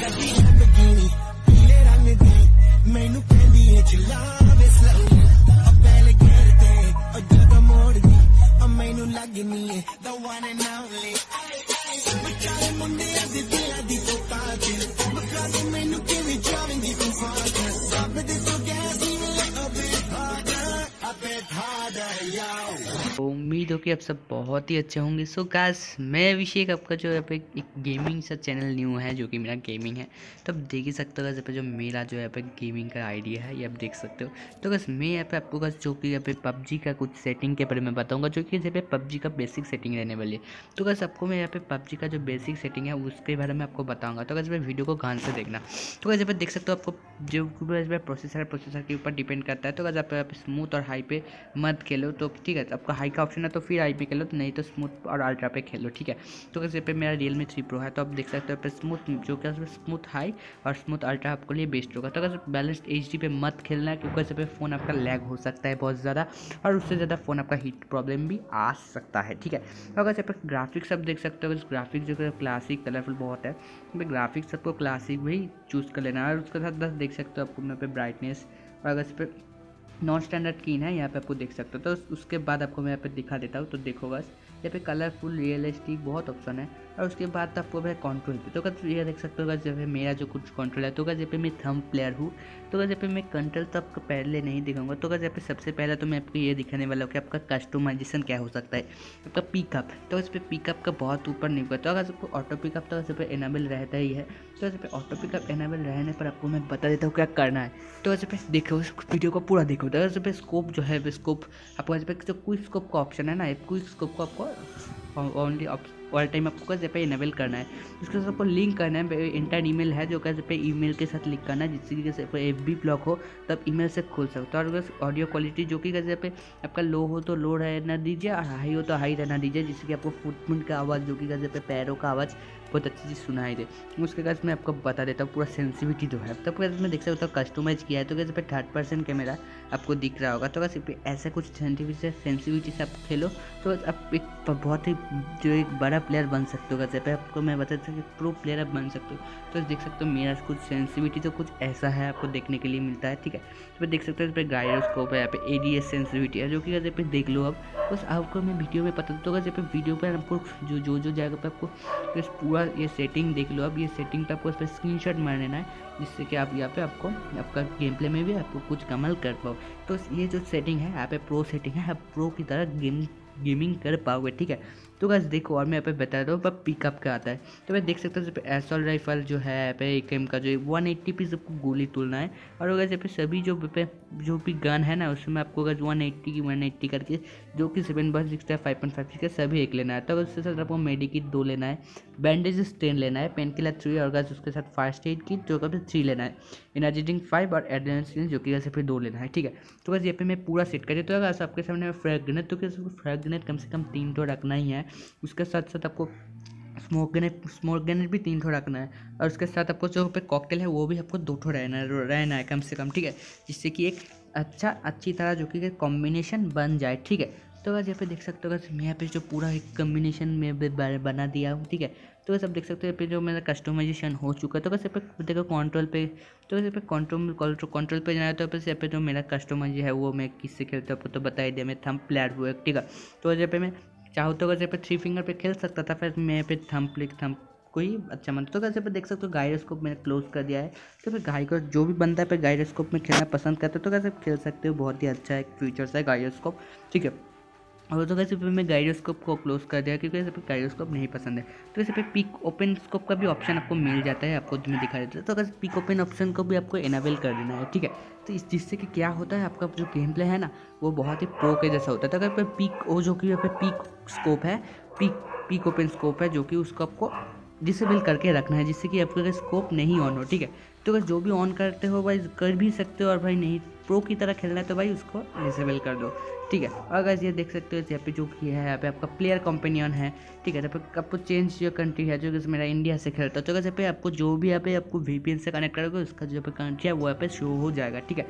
ਗੱਡੀ ਲੈਂਬਗੀਨੀ ਪੀਲੇ ਰੰਗ ਦੀ ਮੈਨੂੰ ਕਹਿੰਦੀ ਏ ਚਲਾਵੇ ਸਲੋ ਆ ਪਹਿਲੇ ਗੇਰ ਤੇ ਉਹ ਜਦੋਂ ਮੋੜਦੀ ਆ ਮੈਨੂੰ ਲੱਗਨੀ ਏ the one and only ਬਚਾਰੇ ਮੁੰਡੇ ਅੱਜ ਦਿਲਾਂ ਦੀ ਤੋਤਾ ਚ ਬਕਾ ਦੇ ਮੈਨੂੰ ਕਿਵੇਂ ਜਾਵੇਂਗੀ ਤੂੰ ਫਾਟਾ ਸਭ ਦੇ ਤੋਂ ਗੈਸ ਹੀ ਲੱਗ ਬੇ ਹਾਰਡਰ ਆ ਬੇ ਹਾਰਡਰ ਯਾਰ तो उम्मीद हो कि आप सब बहुत ही अच्छे होंगे। सो गाइस मैं अभिषेक, आपका जो यहाँ पे एक गेमिंग सा चैनल न्यू है, जो कि मेरा गेमिंग है। तो आप देख ही सकते हो यहाँ पे जो मेरा जो यहाँ पे गेमिंग का आइडिया है, ये आप देख सकते हो। तो बस मैं यहाँ पे आपको जो कि यहाँ पे पबजी का कुछ सेटिंग के बारे में बताऊँगा, जो कि यहाँ पे पबजी का बेसिक सेटिंग रहने वाली है। तो बस आपको मैं यहाँ पे पबजी का जो बेसिक सेटिंग है, उसके बारे में आपको बताऊँगा। तो बस वीडियो को ध्यान से देखना। तो बस यहाँ देख सकते हो आपको, जो प्रोसेसर प्रोसेसर के ऊपर डिपेंड करता है। तो बस आप स्मूथ और हाई पे मत खेलो। तो ठीक है, आपका हाई का ऑप्शन है तो फिर आई पे खेलो तो नहीं तो स्मूथ और अल्ट्रा पे खेलो, ठीक है? तो कैसे पे मेरा रियल मी थ्री प्रो है तो आप देख सकते हो पे स्मूथ जो क्या स्मूथ हाई और स्मूथ अल्ट्रा आपके लिए बेस्ट होगा। तो अगर बैलेंस्ड एच पे मत खेलना क्योंकि पे फ़ोन आपका लैग हो सकता है बहुत ज़्यादा और उससे ज़्यादा फ़ोन आपका हीट प्रॉब्लम भी आ सकता है, ठीक है? तो अगर पे ग्राफिक्स आप देख सकते हो ग्राफिक्स जो क्लासिक कलरफुल बहुत है तो ग्राफिक्स आपको क्लासिक भी चूज़ कर लेना है और उसके साथ देख सकते हो आपको मैं पे ब्राइटनेस और अगर इस पर नॉन स्टैंडर्ड कीन है, यहाँ पे आपको देख सकते हो। तो उसके बाद आपको मैं यहाँ पे दिखा देता हूँ तो देखो बस। यहाँ पे कलरफुल रियलिस्टिक बहुत ऑप्शन है। और उसके बाद आपको भाई कंट्रोल पे तो अगर ये देख सकते हो जब मेरा जो कुछ कंट्रोल है तो अगर जब मैं थम प्लेयर हूँ तो अगर जब मैं कंट्रोल तो आपको पहले नहीं दिखाऊँगा। तो अगर जब सबसे पहले तो मैं आपको ये दिखाने वाला हूँ कि आपका कस्टमाइजेशन क्या हो सकता है। आपका पिकअप तो इस पर पिकअप का बहुत ऊपर नहीं हुआ तो अगर सबको ऑटो पिकअप तो पे एनाबल रहता ही है। तो इस पर ऑटो पिकअप एनाबल रहने पर आपको मैं बता देता हूँ क्या करना है। तो ऐसे पे देखो उस वीडियो को पूरा देखो। तो स्कोप जो है स्कोप आपको पे जो क्विक स्कोप का ऑप्शन है ना क्विक स्कोप को आपको ओनली ऑल टाइम आपको कैसे पे इनेबल करना है। उसके साथ आपको लिंक करना है इंटर ईमेल है जो कैसे पे ईमेल के साथ लिंक करना है, जिससे कि कैसे एफ़ बी ब्लॉक हो, तब ईमेल से खोल सकते हो। और अगर ऑडियो क्वालिटी जो कि कैसे पे आपका लो हो तो लो रहना दीजिए, और हाई हो तो हाई रहना दीजिए, जिससे कि आपको फुटप्रिंट का आवाज़, जो कि कैसे पे पैरों का आवाज़ बहुत अच्छी चीज़ सुनाई दे। उसके बाद मैं आपको बता देता हूँ, पूरा सेंसिविटी जो है। तब कैसे मैं देख सकता हूँ कस्टमाइज किया है तो कैसे थर्ड पर्सन कैमरा आपको दिख रहा होगा। तो कैसे ऐसा कुछ सेंसिविटी सेंसिविटी से आप खेलो तो आप एक बहुत ही, जो एक बड़ा प्लेयर बन सकते हो। कैसे आपको, मैं बता सकता हूँ प्रो प्लेयर आप बन सकते हो। तो देख सकते हो मेरा कुछ सेंसिविटी तो कुछ ऐसा है आपको देखने के लिए मिलता है, ठीक है? तो देख सकते हो इस पर गायरोस्कोप है, यहाँ पे ए डी एस सेंसिविटी है, जो कि कैसे देख लो अब बस आपको मैं वीडियो में पता तो कैसे पे वीडियो पर आपको जो जो जो जगह पर आपको पूरा ये सेटिंग देख लो। अब ये सेटिंग तो आपको इस पर स्क्रीन मार लेना है, जिससे कि आप यहाँ पे आपको, आपका गेम प्ले में भी आपको कुछ कमल कर पाओ। तो ये जो सेटिंग है, यहाँ पे प्रो सेटिंग है। आप प्रो की तरह गेम गेमिंग कर पाओगे, ठीक है? तो बस देखो, और मैं यहाँ पे बता हूँ पर पिकअप का आता है। तो मैं देख सकता हूँ एसॉल राइफल जो है, यहाँ पे एक एम का जो वन एट्टी पी सबको गोली तोड़ना है। और अगर यहाँ पे सभी जो पे, जो भी गन है ना, उसमें आपको अगर वन एट्टी की वन एट्टी करके, जो कि सेवन बस six five point five six सभी एक लेना है। तो उसके साथ आपको मेडिकिट दो लेना है बैंडेजेस टेन लेना है पेन किलर थ्री और गज उसके साथ फ़र्स्ट एड किट जो कभी थ्री लेना है। एनर्जी ड्रिंक फाइव और एडरेंसिन जो कि फिर दो लेना है, ठीक है? तो बस यहाँ पे मैं पूरा सेट कर देता तो अगर आपके सामने फ्रैग ग्रेनेड तो फ्रैग ग्रेनेड कम से कम तीन ठो रखना ही है। उसके साथ साथ आपको स्मोक ग्रेनेड स्मोक ग्रेनेड भी तीन ठो रखना है। और उसके साथ आपको जो पे कॉकटेल है, वो भी आपको दो ठो रहना है रहना है कम से कम, ठीक है? जिससे कि एक अच्छा अच्छी तरह जो कि कॉम्बिनेशन बन जाए, ठीक है? तो अगर यहाँ पे देख सकते हो अगर यहाँ पे जो पूरा एक कम्बिनेशन में बना दिया हूँ ठीक है तो वैसे आप देख सकते हो यहाँ पे जो मेरा कस्टमाइजेशन हो चुका है तो वैसे पे देखो कंट्रोल पे तो वैसे पे कंट्रोल कंट्रोल पे जाना है तो वैसे यहाँ पे जो मेरा कस्टमाइज है वो मैं किससे खेलता हूँ आपको तो बता ही दिया मैं थम प्लेयर हुआ ठीक है तो वैसे पे मैं चाहो तो वैसे पे थ्री फिंगर पे खेल सकता था फिर मैं पे थम प्लिक थम कोई अच्छा मन तो कैसे पे देख सकते हो गाइडोस्कोप मैंने क्लोज कर दिया है तो फिर गाय को जो भी बनता है पे गाइडोस्कोप में खेलना पसंद करता है तो कैसे खेल सकते हो बहुत ही अच्छा एक फीचर्स है गाइडोस्कोप ठीक है और तो कैसे पे मैं गाइडोस्कोप को क्लोज कर दिया क्योंकि पे गाइडोस्कोप नहीं पसंद है। तो ऐसे पे पिक ओपन स्कोप का भी ऑप्शन आपको मिल जाता है आपको मैं दिखा देता है। तो अगर पिक ओपन ऑप्शन को भी आपको एनाबल कर देना है, ठीक है? तो इस जिससे कि क्या होता है, आपका जो गेम प्ले है ना, वो बहुत ही प्रो के जैसा होता है। तो अगर पिक वो जो कि यहाँ पे पिक स्कोप है पिक पिक ओपन स्कोप है, जो कि उसको आपको डिसेबल करके रखना है, जिससे कि आपका स्कोप नहीं ऑन हो, ठीक है? तो अगर जो भी ऑन करते हो भाई, कर भी सकते हो और भाई नहीं प्रो की तरह खेलना है तो भाई उसको डिसेबल कर दो, ठीक है? और अगर ये देख सकते हो यहाँ पे जो कि है, यहाँ पे आपका प्लेयर कंपेनियन है, ठीक है? पे आपको चेंज जो कंट्री है, जो कि मेरा इंडिया से खेलता है तो यहाँ पे आपको जो भी यहाँ पे आपको वीपीएन से कनेक्ट करोगे, उसका जो कंट्री है, वो यहाँ पे शो हो जाएगा, ठीक है?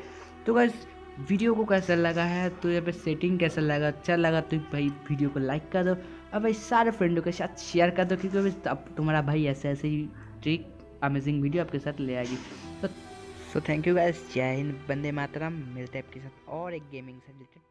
तो बस वीडियो को कैसा लगा है? तो यहाँ पे सेटिंग कैसा लगा? अच्छा लगा तो भाई वीडियो को लाइक कर दो। और भाई सारे फ्रेंडों के साथ शेयर कर दो, क्योंकि अब तुम्हारा भाई ऐसे ऐसे ही ट्रिक अमेजिंग वीडियो आपके साथ ले आएगी। तो सो थैंक यू गाइस जय हिंद बंदे मातरम, मिलते हैं आपके साथ और एक गेमिंग से रिलेटेड